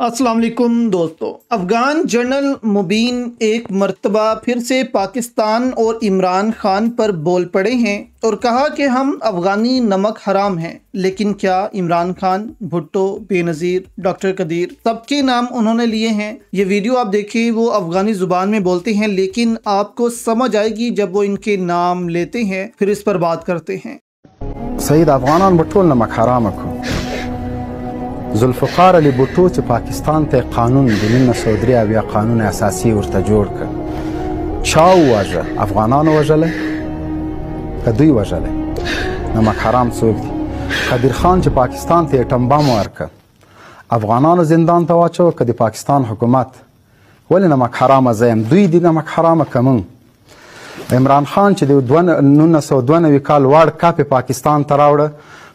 السلام علیکم دوستو۔ افغان جنرل مبین ایک مرتبہ پھر سے پاکستان اور عمران خان پر بول پڑے ہیں اور کہا کہ ہم افغانی نمک حرام ہیں، لیکن کیا عمران خان بھٹو، بے نظیر، ڈاکٹر قدیر سب کے نام انہوں نے لیے ہیں؟ یہ ویڈیو آپ دیکھیں، وہ افغانی زبان میں بولتے ہیں، لیکن آپ کو سمجھ آئے گی جب وہ ان کے نام لیتے ہیں، پھر اس پر بات کرتے ہیں۔ سید افغانان بھٹو، نمک حرام کو ذوالفقار علي بوټو چې پاکستان ته قانون د 1903 اویا قانون اساسي ورته جوړ کړ. چا وواژه افغانانو وژله که دوی وژله نمک حرام څوک دي. قدیر خان چې پاکستان ته اټم بم ورکړ افغانانو زندان ته واچو د پاکستان حکومت. ولې نمک حرامه زیم دوی دي نمک حرامه کمون عمران خان چې د 1992 کال وړ کاپ پاکستان ته راوړ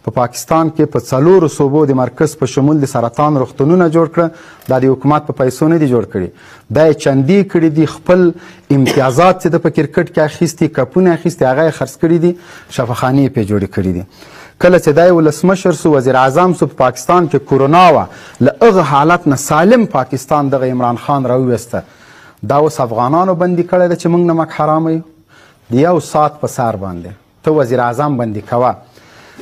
په پاکستان کې په څلورو صوبو د مرکز په شمول د سرطان روغتونونه جوړ کړ د حکومت په پیسو نه دي جوړ کړي. د چندي کړي دي خپل امتیازات چې د په کرکټ کې اخیستي کپونه اخیستي هغه خرڅ کړي دي شفاخانه په جوړ کړي دي. کله چې دای ولسمشر سو وزیر اعظم سو په پاکستان کې کورونا وا لغه حالت نه سالم پاکستان د عمران خان راويسته دا اوس افغانانو بندي کړی چې موږ نمک حرام یو یو سات په سار باندې ته وزیر اعظم بندي کوا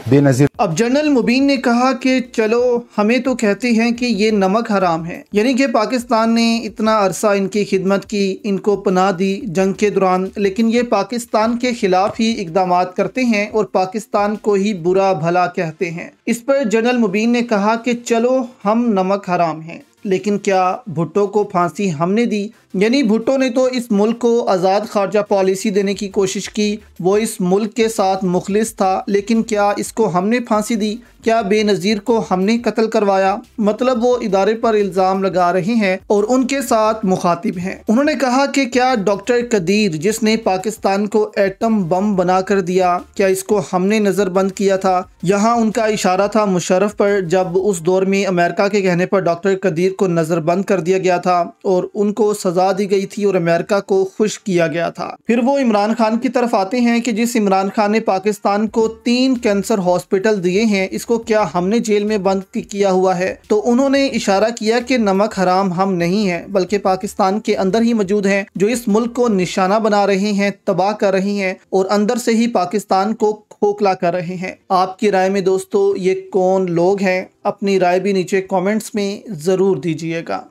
بے نظیر۔ اب جنرل مبین نے کہا کہ چلو، ہمیں تو کہتے ہیں کہ یہ نمک حرام ہے۔ یعنی کہ پاکستان نے اتنا عرصہ ان کی خدمت کی، ان کو پناہ دی جنگ کے دوران، لیکن یہ پاکستان کے خلاف ہی اقدامات کرتے ہیں اور پاکستان کو ہی برا بھلا کہتے ہیں۔ اس پر جنرل مبین نے کہا کہ چلو، ہم نمک حرام ہیں، لیکن کیا بھٹو کو پھانسی ہم نے دی؟ یعنی بھٹو نے تو اس ملک کو آزاد خارجہ پالیسی دینے کی کوشش کی۔ وہ اس ملک کے ساتھ مخلص تھا، لیکن کیا اس کو ہم نے پھانسی دی؟ کیا بے نظیر کو ہم نے قتل کروایا؟ مطلب وہ ادارے پر الزام لگا رہے ہیں اور ان کے ساتھ مخاطب ہیں۔ انہوں نے کہا کہ کیا ڈاکٹر قدیر جس نے پاکستان کو ایٹم بم بنا کر دیا، کیا اس کو ہم نے نظر بند کیا تھا؟ یہاں ان کا اشارہ تھا مشرف پر، جب اس دور میں امریکہ کے کہنے پر ڈاکٹر قدیر کو نظر بند کر دیا گیا تھا اور ان کو سزا دی گئی تھی اور امریکہ کو خوش کیا گیا تھا۔ پھر وہ عمران خان کی طرف آتے ہیں کہ جس عمران خان نے پاکستان کو تین کینسر ہاسپٹل دیے ہیں، اس کو کیا ہم نے جیل میں بند کیا ہوا ہے؟ تو انہوں نے اشارہ کیا کہ نمک حرام ہم نہیں ہیں، بلکہ پاکستان کے اندر ہی موجود ہیں، جو اس ملک کو نشانہ بنا رہے ہیں، تباہ کر رہے ہیں اور اندر سے ہی پاکستان کو کھوکھلا کر رہے ہیں۔ آپ کی رائے میں دوستو، یہ کون لوگ ہیں؟ اپنی رائے بھی نیچے کومنٹس میں ضرور دیجیے گا۔